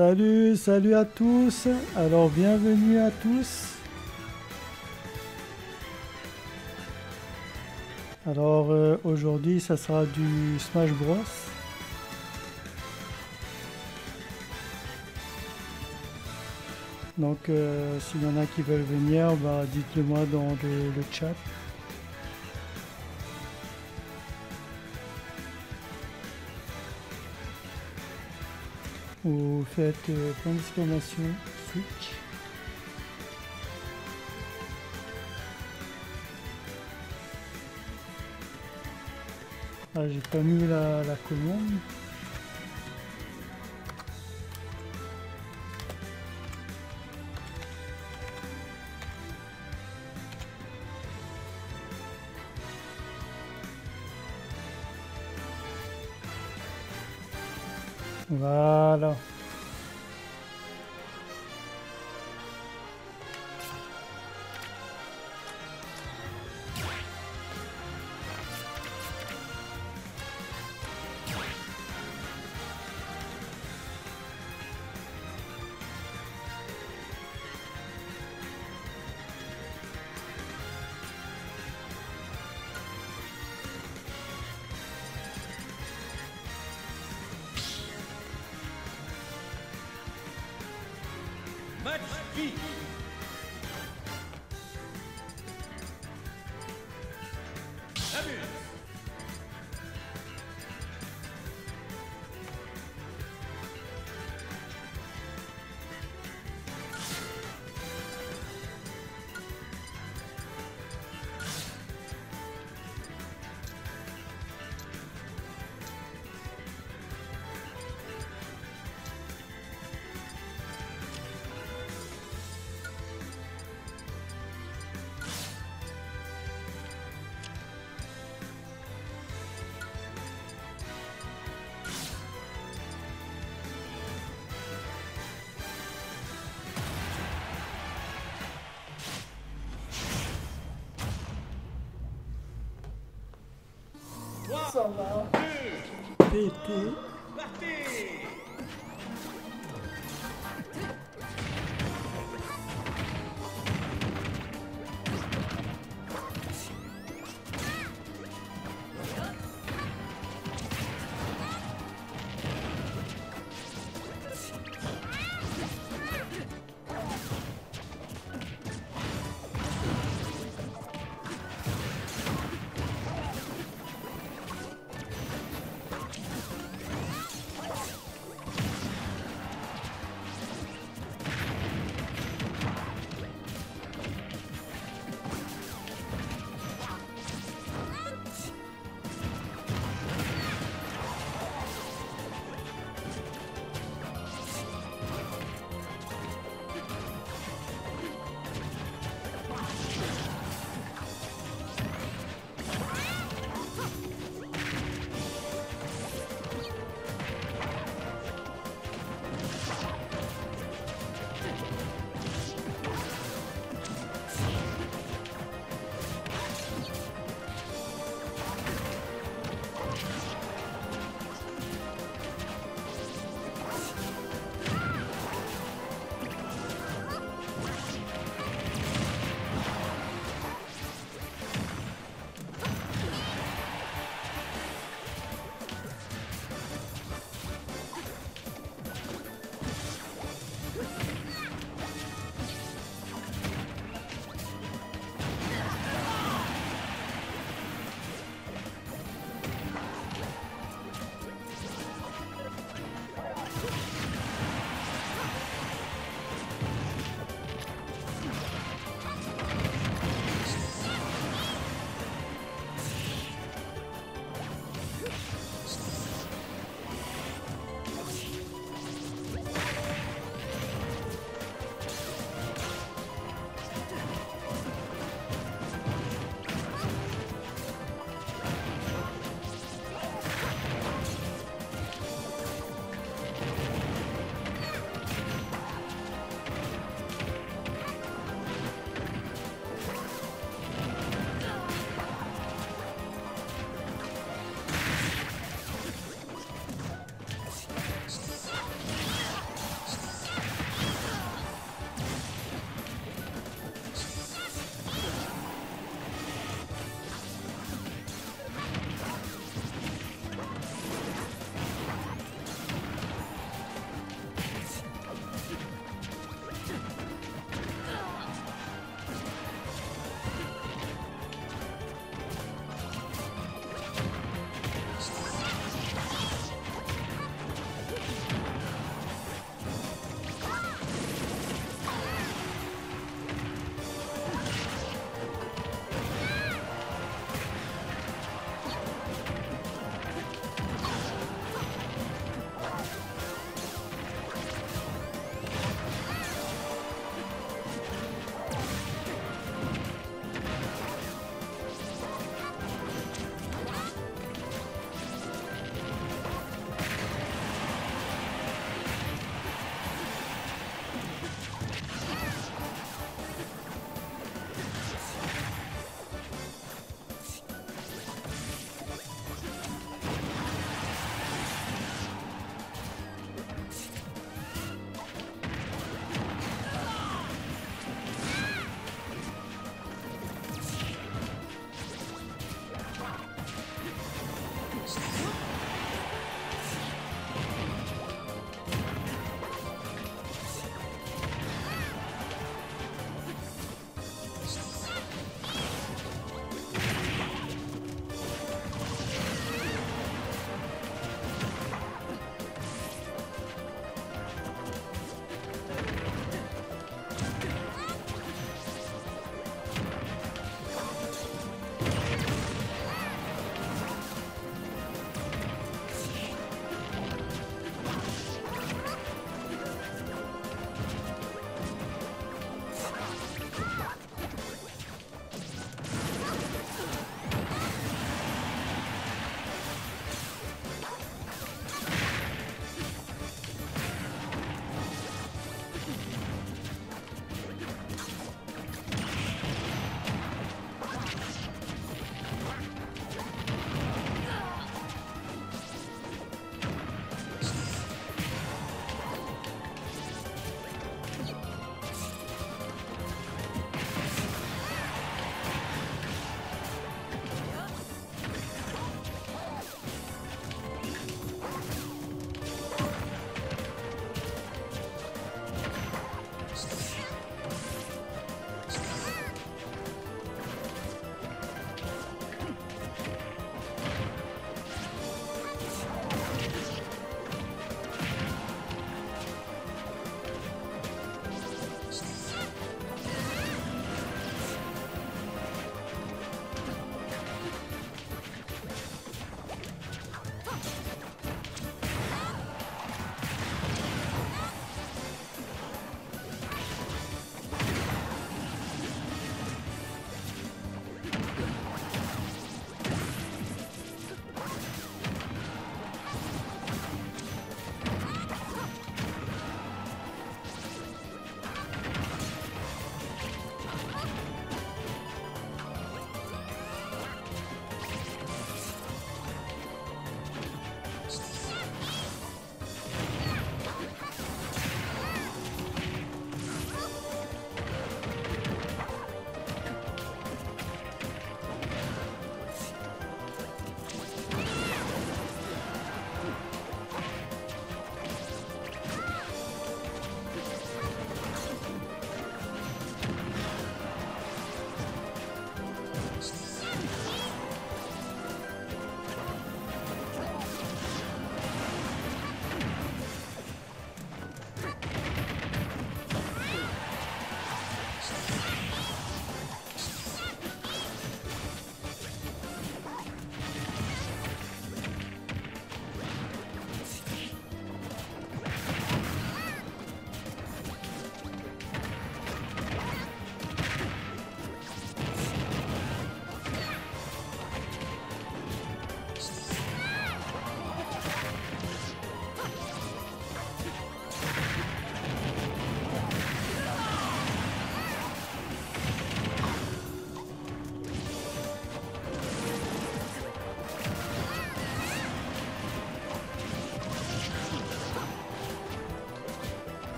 Salut, salut à tous. Alors bienvenue à tous. Alors euh, aujourd'hui ça sera du Smash Bros. Donc euh, s'il y en a qui veulent venir, bah, dites-le moi dans le, le chat. Faites euh, Switch. Ah, j'ai pas mis la commande.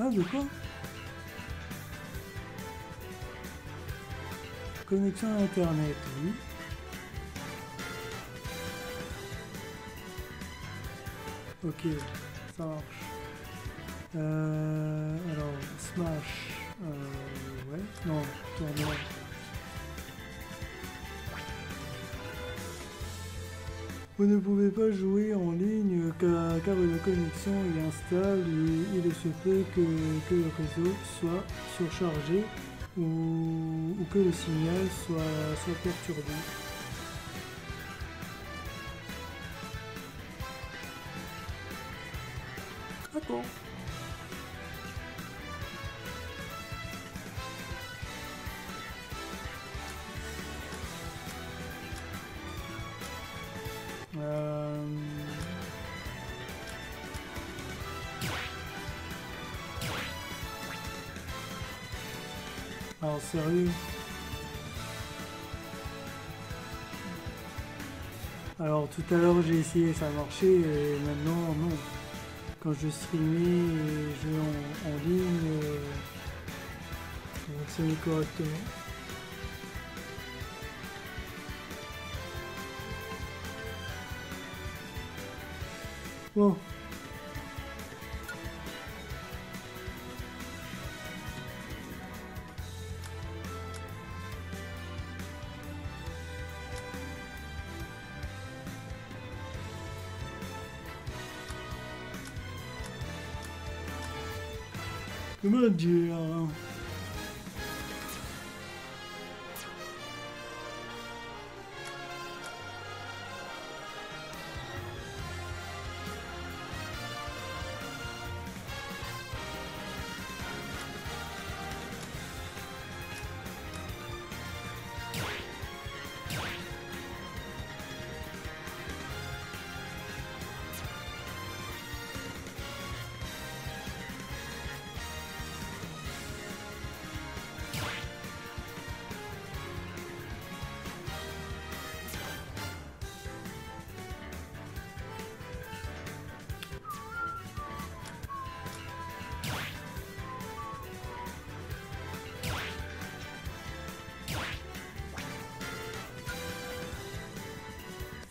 Ah, de quoi Connexion à Internet, oui. Ok, ça marche. Euh, alors, Smash. Euh, ouais, non, tournoi. Vous ne pouvez pas jouer en ligne car, car la connexion est instable et il se peut que, le réseau soit surchargé ou, ou que le signal soit, soit perturbé. D'accord. Tout à l'heure j'ai essayé, ça a marché, et maintenant non. Quand je streamais je en, en ligne, euh, ça fonctionnait correctement. Bon.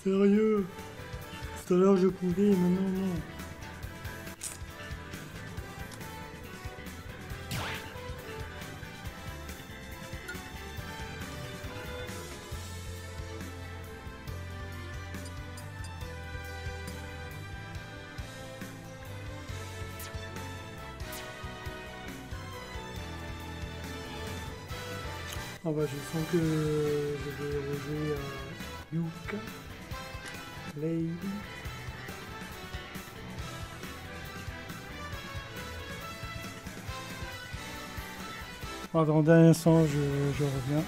Sérieux Tout à l'heure je pouvais, maintenant non. Ah bah je sens que je vais rejouer à Yuka. Lady. Attendez un instant, je, je reviens.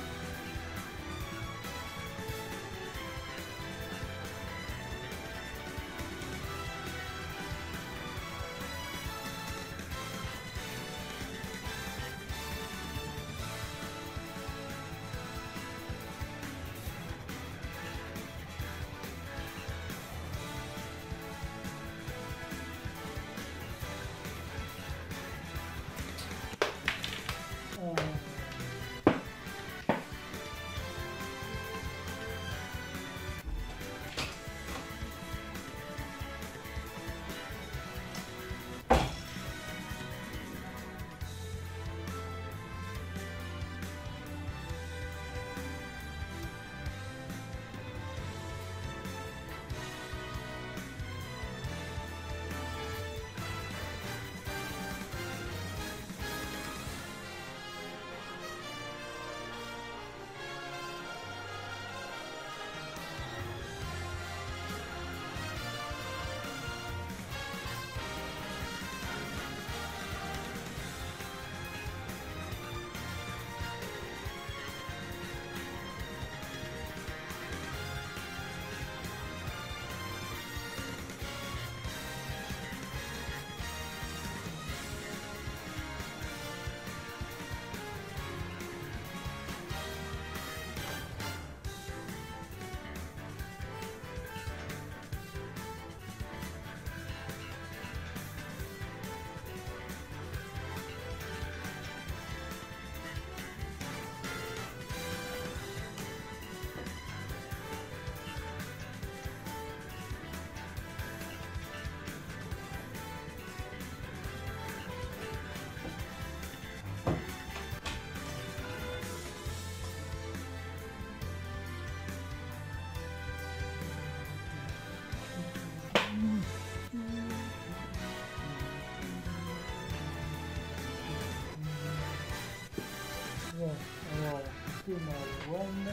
optional one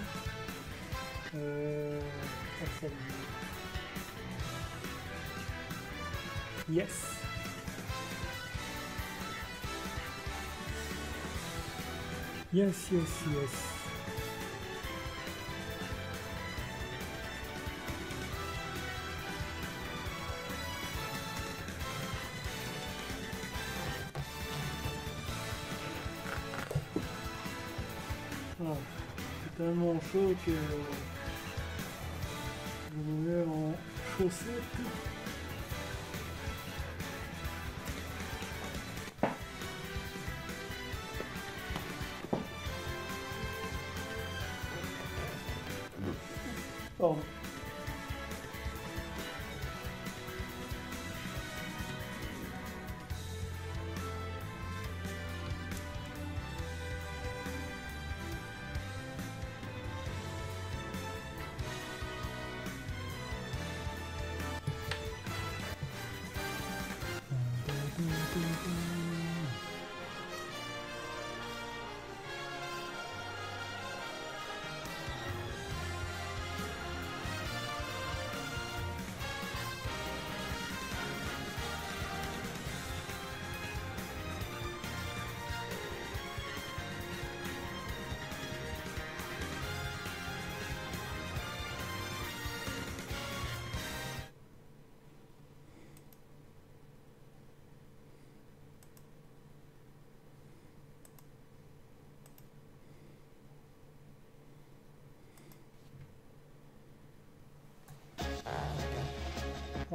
yes. Yes yes yes. Tellement chaud que je me mets en chaussettes. Pardon.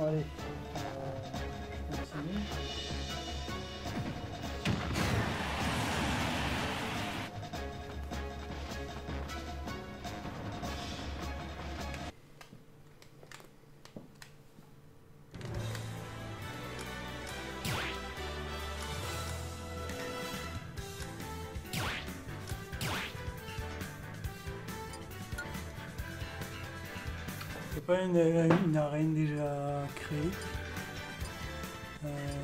Allez, je continue. C'est pas une arène déjà créée. Euh,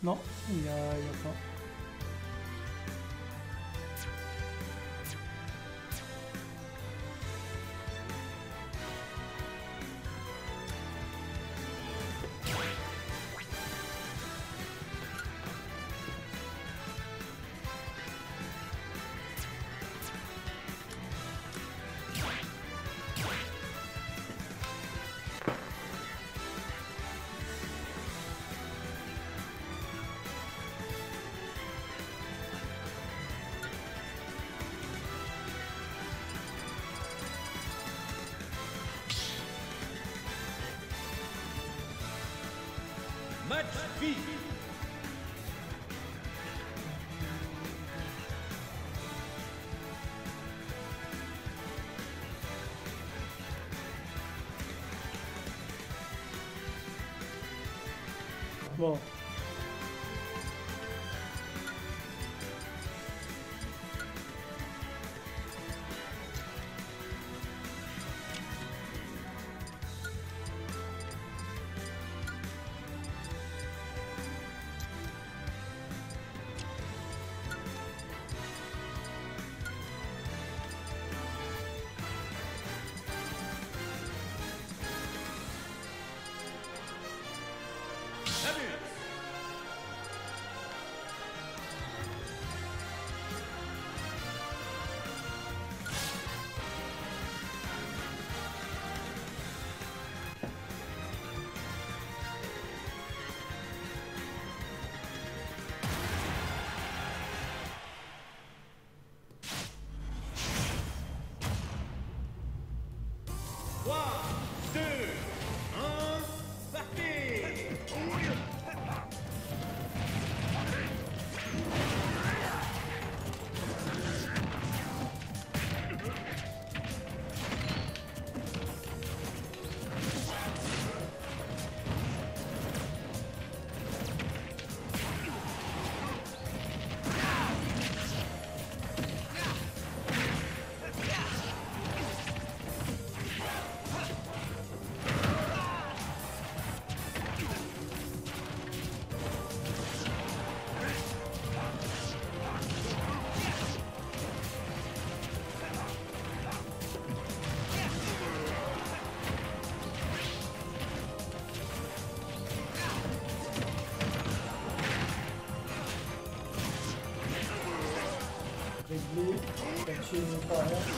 Non, il n'y a, Il a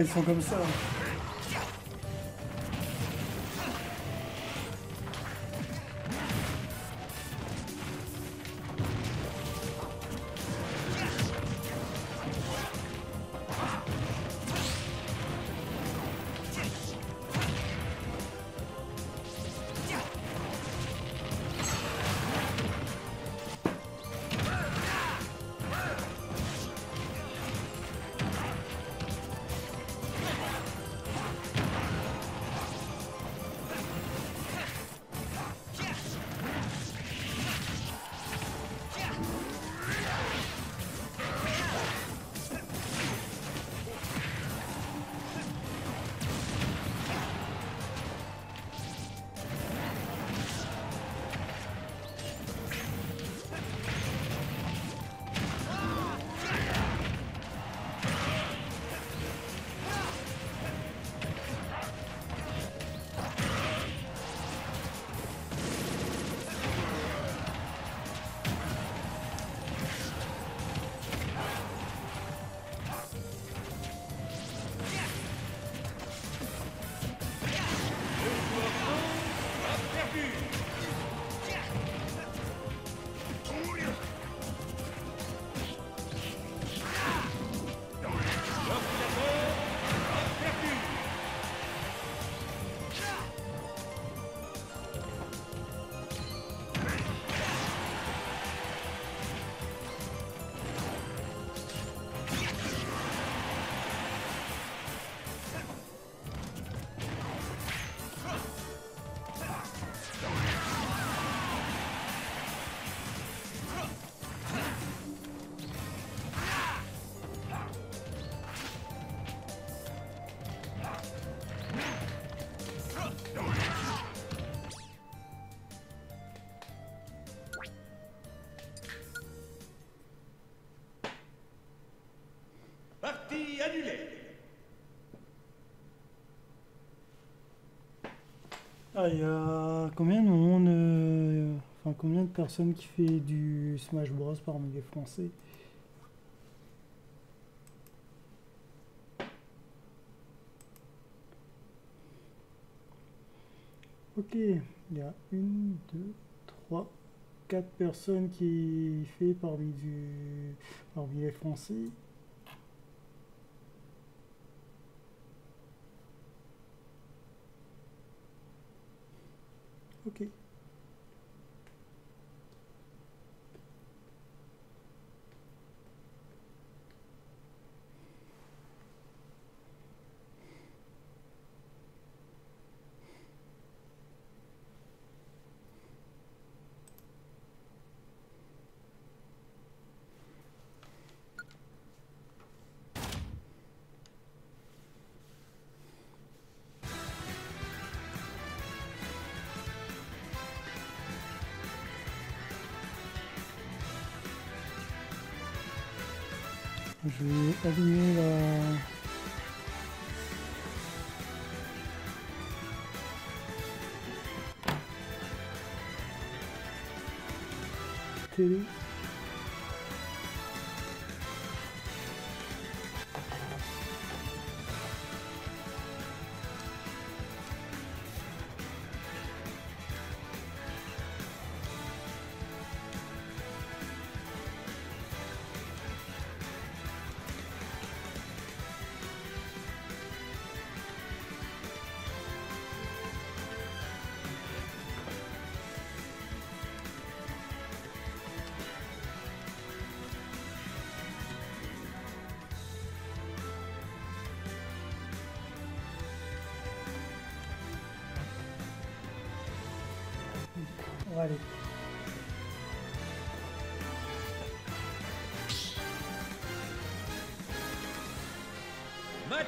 ils sont comme ça. Ah, il y a combien de monde, euh, enfin combien de personnes qui fait du Smash Bros parmi les Français? Ok, il y a une, deux, trois, quatre personnes qui fait parmi du parmi les Français. titty. pour. Match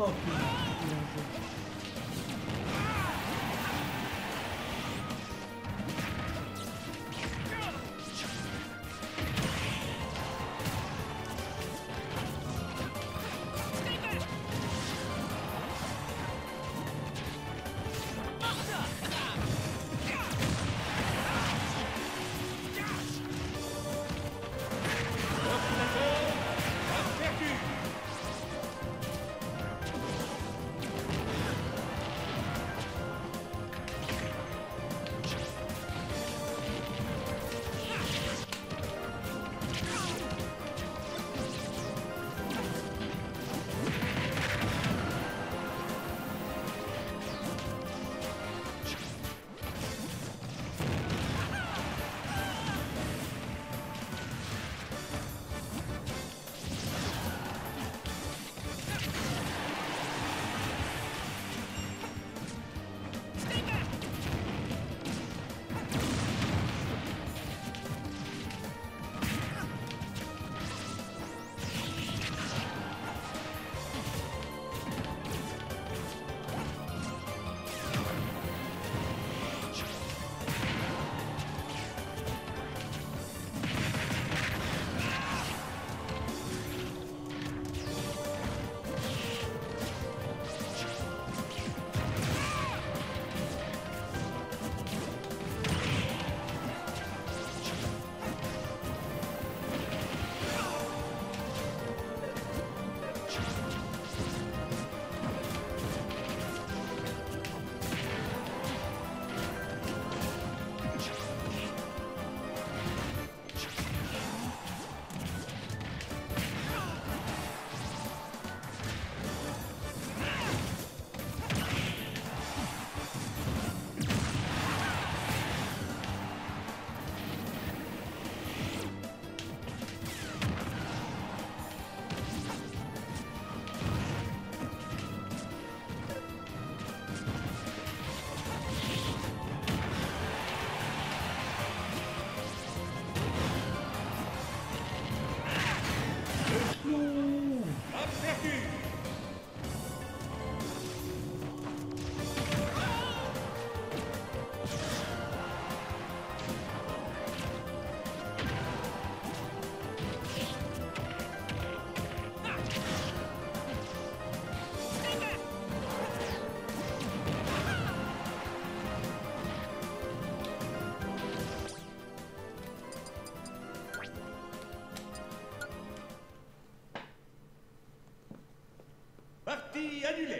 Oh, qui annulé.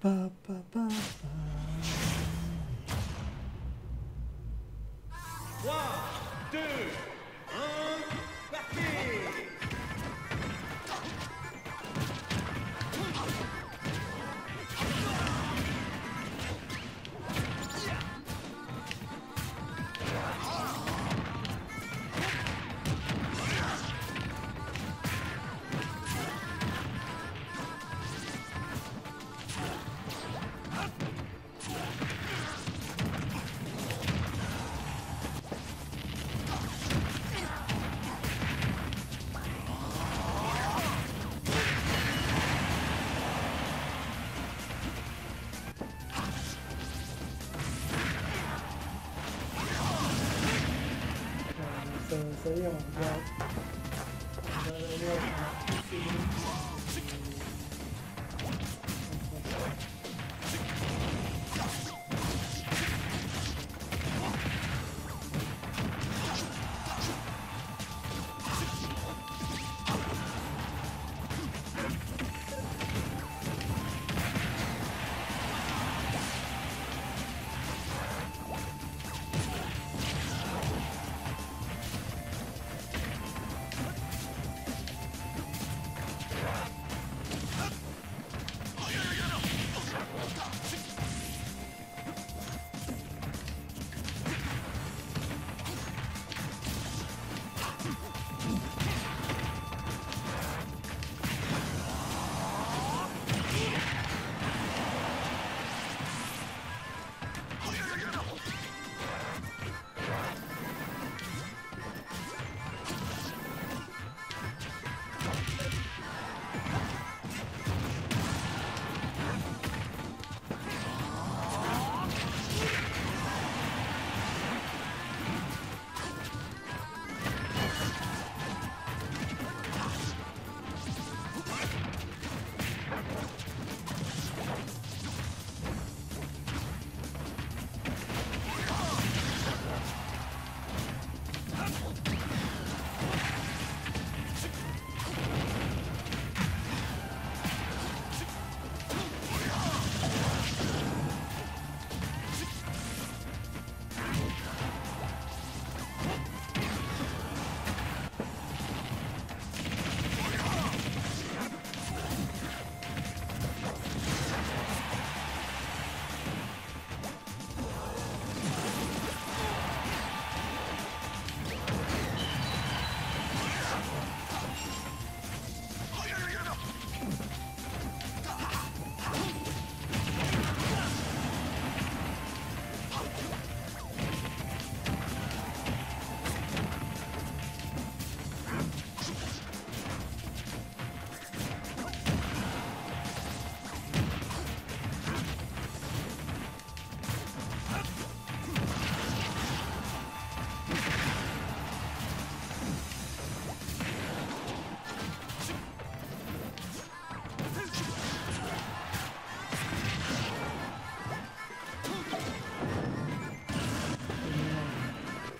Ba, ba, ba. 没有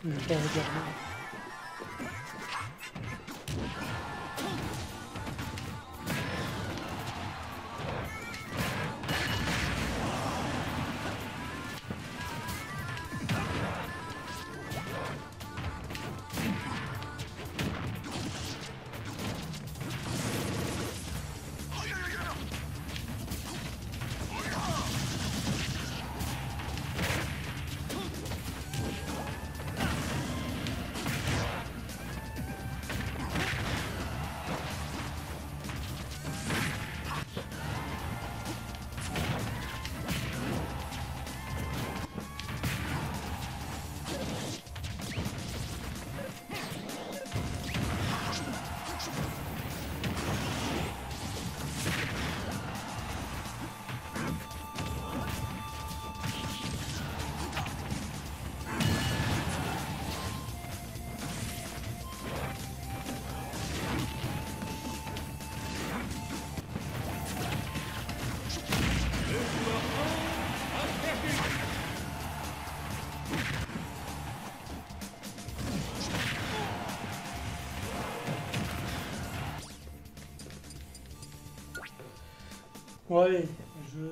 Je vais Ouais, je,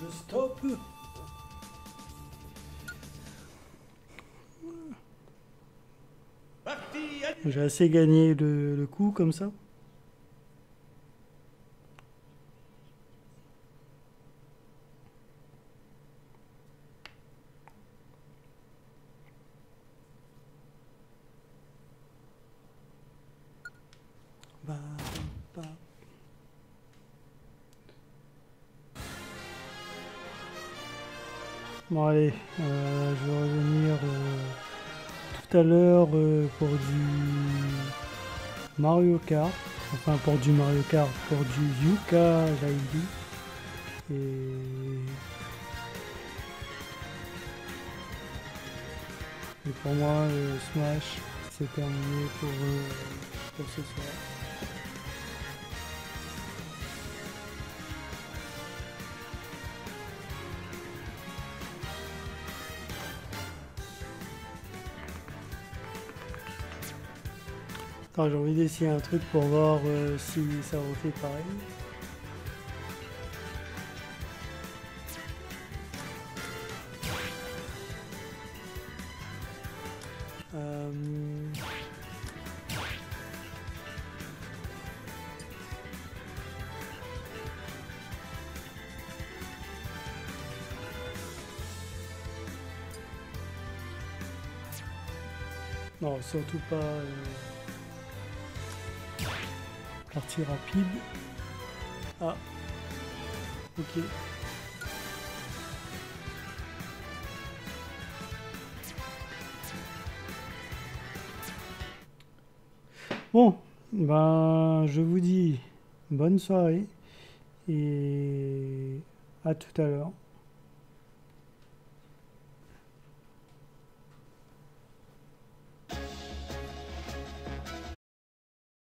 je stoppe. J'ai assez gagné le, le coup comme ça. Bah, Bon allez, euh, je vais revenir euh, tout à l'heure euh, pour du Mario Kart, enfin pour du Mario Kart, pour du Yuka Laili. Et... et pour moi, Smash, c'est terminé pour, pour ce soir. Attends, j'ai envie d'essayer un truc pour voir euh, si ça refait pareil. Euh, Non, surtout pas euh, partie rapide. Ah, ok. Bon, ben je vous dis bonne soirée et à tout à l'heure.